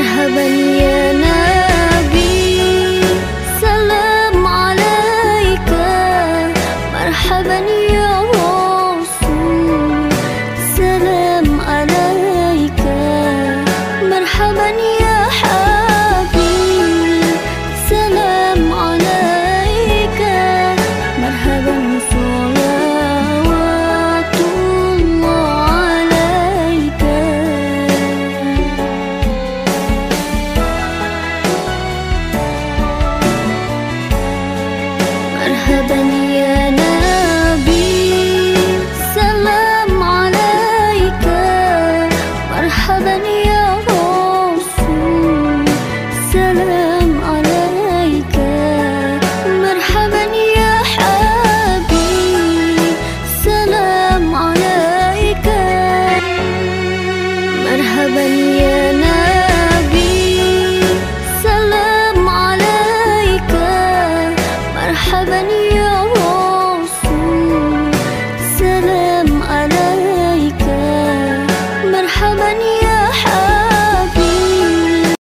مرحبا يا ذهب اليانا